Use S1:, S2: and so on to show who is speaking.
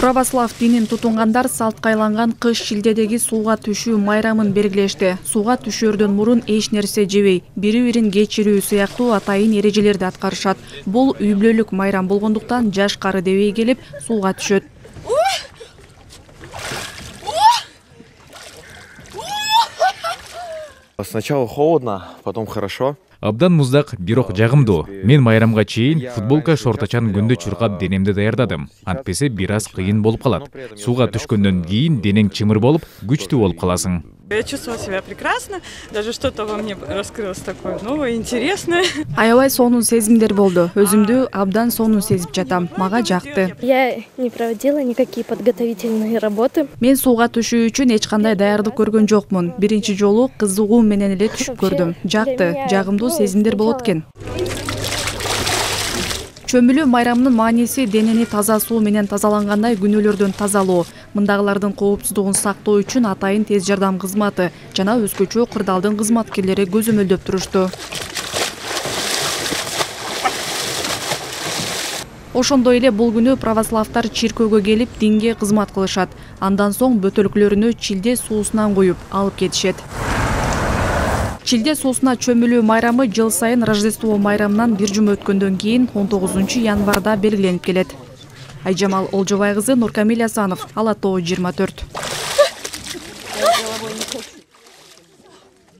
S1: православ динин тутунгандар салтка айланган кыш шилдедеги сууга түшүү майрамын белгилешти. Сууга түшөөрдөн мурун эч нерсе жебей бири бирин кечирүү сыяктуу атайын эрежелерди аткарышат. Бул үй бүлөлүк майрам болгондуктан жаш кары дебей келип сууга түшөт.
S2: Сначала холодно потом хорошо
S3: абдан муздак бирок жагымдуу. мен майрамга чейин футболка шорточан күндө чуркап денемди даярдадым. Антпесе бир аз кыйын болуп калат. Сууга түшкөндөн кийин денең чымыр болуп күчтүү болуп каласың.
S4: Я чувствовала себя прекрасно. Даже что то во мне раскрылось такое новое интересное.
S1: Аябай сонун сезимдер болду. Өзүмдү абдан сонун сезип жатам. мага жакты.
S5: я не проводила никакие подготовительные работы.
S1: Мен сууга түшүү үчүн эч кандай даярдык көргөн жокмун. Биринчи жолу кызыгуу менен эле түшүп көрдүм. жакты жагымдуу сезимдер болот экен. Чөмүлүү майрамынын мааниси денени таза суу менен тазалангандай күнөөлөрдөн тазалоо. Мындагылардын коопсуздугун сактоо үчүн атайын тез жардам кызматы жана өзгөчө кырдаалдын кызматкерлери көзөмөлдөп турушту ошондой эле бул күнү православдар чиркөөгө келип динге кызмат кылышат. Андан соң бөтөлкөлөрүнө чилде суусунан куюп алып кетишет. Чилде суусуна чөмүлүү майрамы жыл сайын рождество майрамынан бир жума өткөндөн кийин он тогузунчу январда белгиленип келет айжамал олжобай кызы нуркамил асанов. Ала тоо жыйырма төрт.